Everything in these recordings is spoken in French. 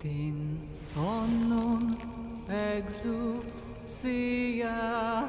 Tin annon exu sia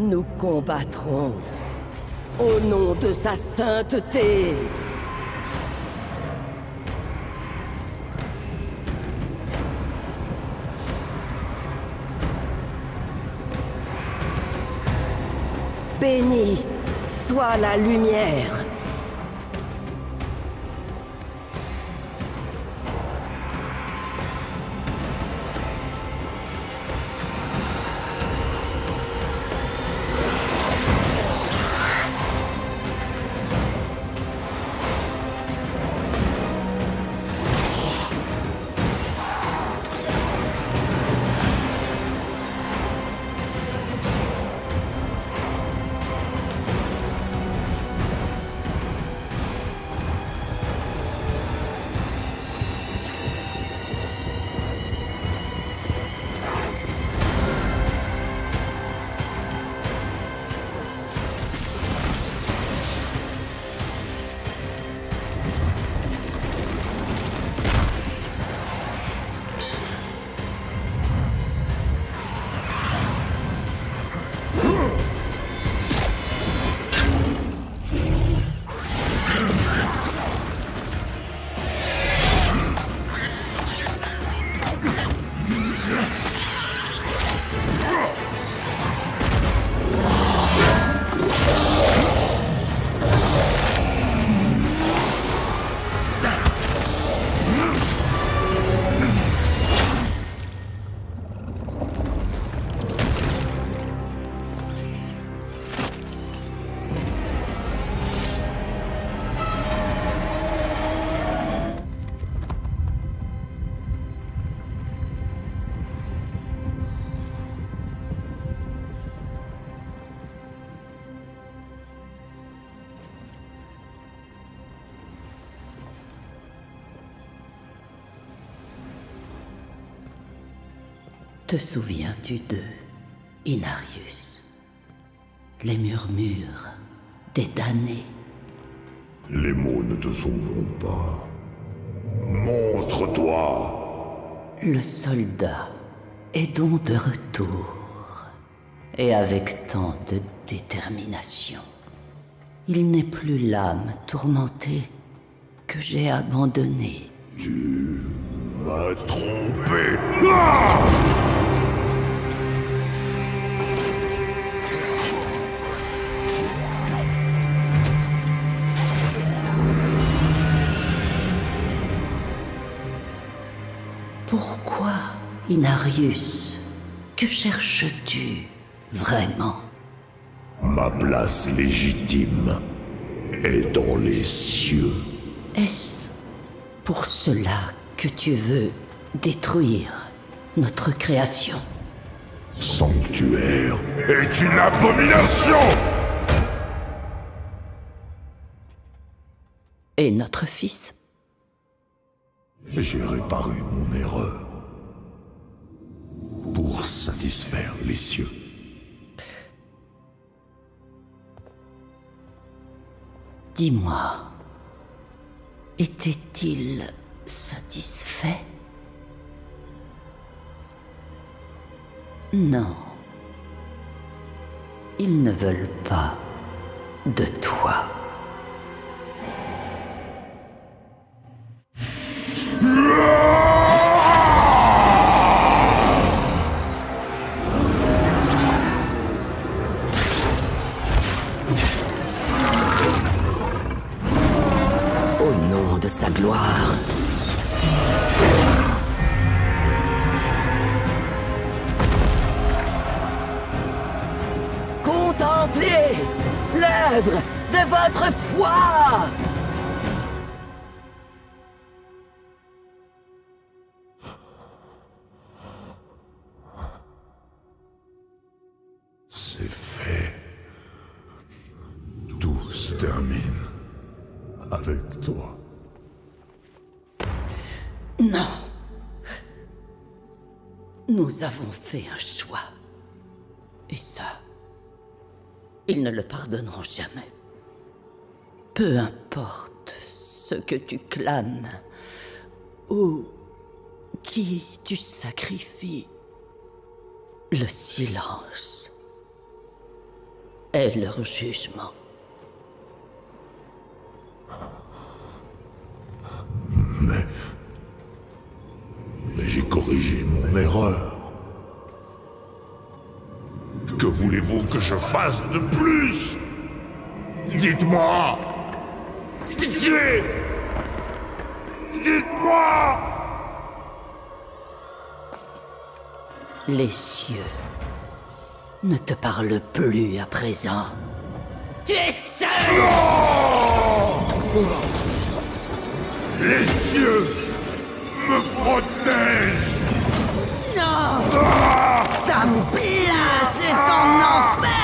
Nous combattrons au nom de sa sainteté. Béni soit la lumière. Yeah. Te souviens-tu de Inarius? Les murmures des damnés Les mots ne te sauveront pas. Montre-toi Le soldat est donc de retour. Et avec tant de détermination. Il n'est plus l'âme tourmentée que j'ai abandonnée. Tu m'as trompé. Ah Pourquoi, Inarius Que cherches-tu vraiment? Ma place légitime est dans les cieux. Est-ce pour cela que tu veux détruire notre création? Sanctuaire est une abomination! Et notre fils? J'ai réparé mon erreur pour satisfaire les cieux. Dis-moi, était-il satisfait? Non. Ils ne veulent pas de toi. Contemplez l'œuvre de votre foi C'est fait. Tout se termine avec toi. Non. Nous avons fait un choix. Et ça, ils ne le pardonneront jamais. Peu importe ce que tu clames ou qui tu sacrifies, le silence est leur jugement. Mais. Erreur. Que voulez-vous que je fasse de plus? Dites-moi. Pitié Dites-moi. Les cieux ne te parlent plus à présent. Tu es seul! Les cieux me protègent Ta place est en enfer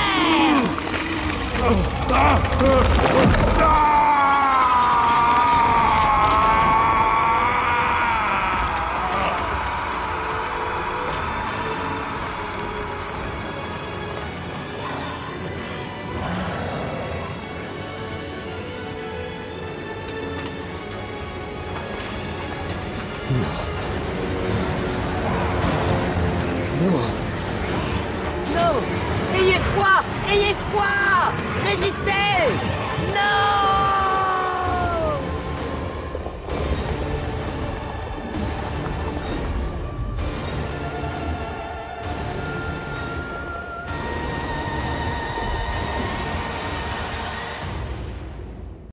Non. Ayez foi Ayez foi. Résistez. Non